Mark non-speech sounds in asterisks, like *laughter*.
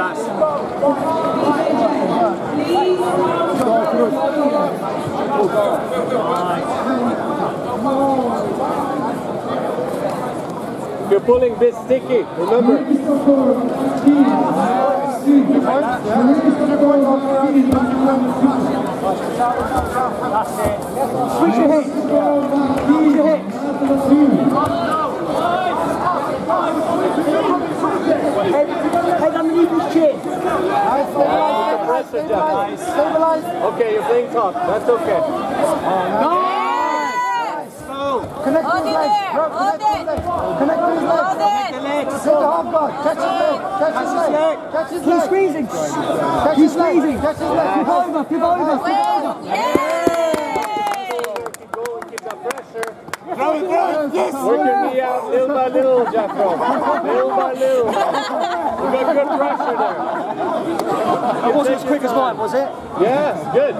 gas. You're pulling this sticky, remember. Switch your hips. Use your hips. Head, head underneath his chin. Pressure, Okay, you're playing tough. That's okay. Connect to Hold his it legs. there. Bro, Hold connect to his it. legs. Connect to his legs. Hold it. Take the half guard. Catch his leg. Catch his leg. Catch his leg. He's squeezing. Catch his leg. squeezing. Catch his leg. Flip over, flip over, flip over. Yay! Keep going, keep that pressure. Throw it, throw it. Yes. Work your knee out little by little, Jeffro. Little by little. *laughs* good there. It wasn't as quick as mine, was it? Yeah, good.